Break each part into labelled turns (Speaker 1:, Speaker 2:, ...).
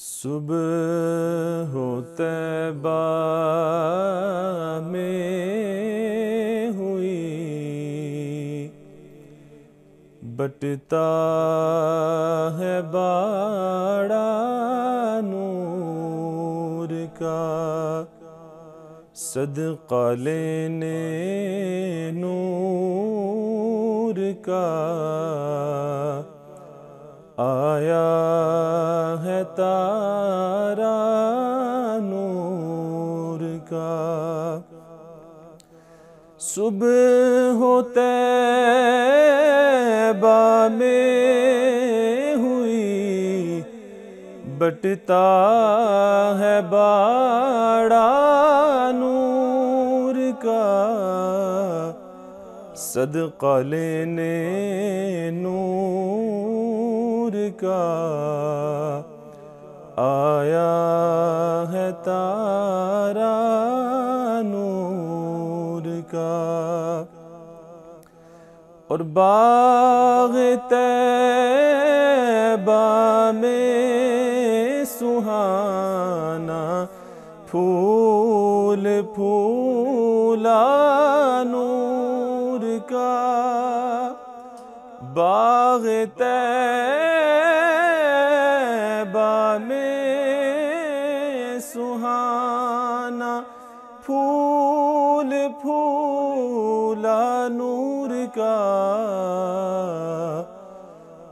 Speaker 1: صبح طیبہ میں ہوئی۔ بٹتا ہے باڑا نور کا۔ صدقہ لینے نور کا۔ آیا ہے تارا نور کا۔ صبح ہوتے میں ہوئی، بٹتا ہے باڑا نور کا۔ صدقہ لینے نور کا۔ آیا ہے تارا نور کا۔ اور باغ تیبہ میں سہانا پھول پھولا نور کا۔ باغ تیبہ پھول پھولا نور کا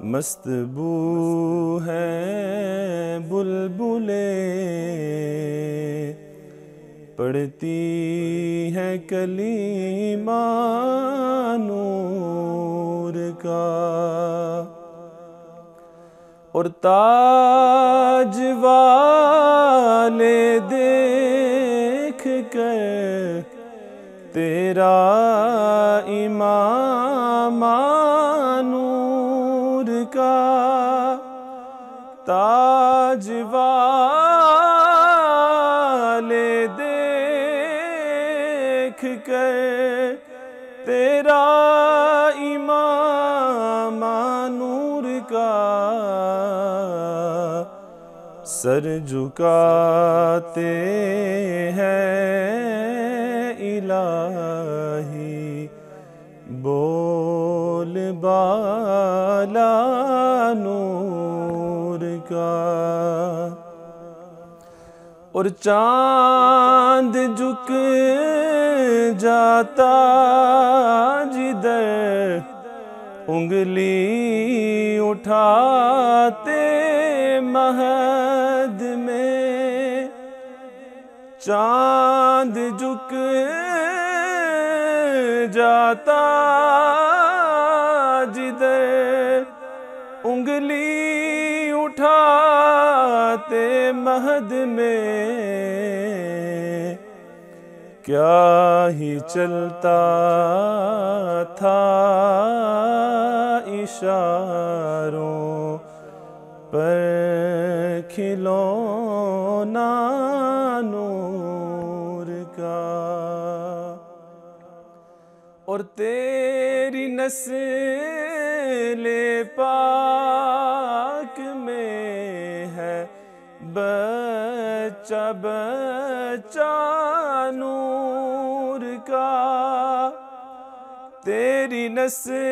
Speaker 1: مست بو ہے بلبلے پڑھتی ہے کلیمہ نور کا اور تاج والے دیکھ کر تیرا امام نور کا تاج والے دیکھ کر تیرا امام نور کا سر جھکاتے ہیں الہی۔ بول بالا نور کا۔ اور چاند جھک جاتا جدھر انگلی اٹھاتے مہد میں چاند جھک جاتا جدھر انگلی اٹھاتے مہد میں کیا ہی چلتا تھا اشاروں پر کھلونا نور کا۔ اور تیری نسل پاک میں ہے بچہ بچہ نور کا تیری نسل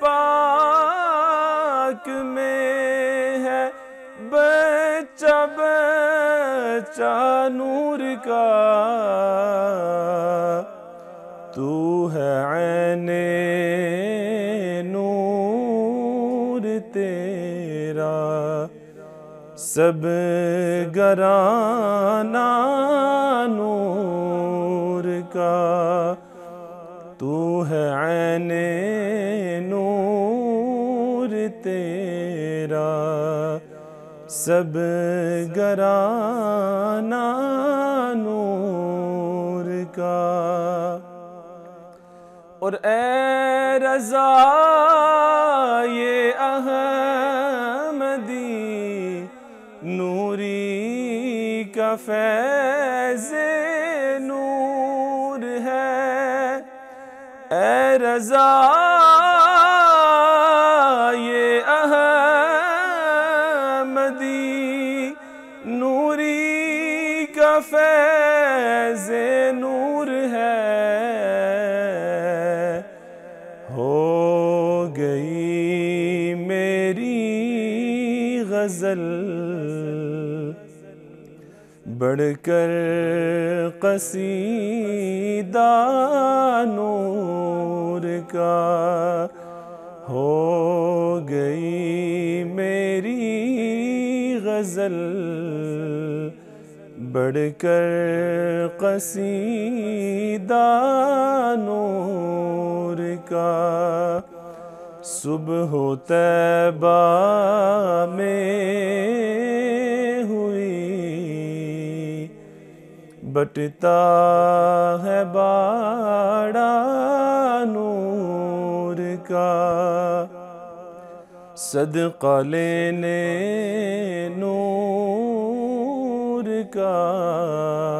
Speaker 1: پاک میں ہے۔ بچہ بچہ نور کا سب گرانا نور کا، تو ہے عین نور تیرا۔ سب گرانا نور کا۔ اور اے رضا کا فیض نور ہے۔ اے رضا، یہ احمدی نوری کا فیض نور ہے۔ ہو گئی میری غزل۔ بڑھ کر قصیدہ نور کا ہو گئی میری غزل۔ بڑھ کر قصیدہ نور کا صبح و تیبہ میں بٹتا ہے باڑا نور کا۔ صدقہ لینے نور کا۔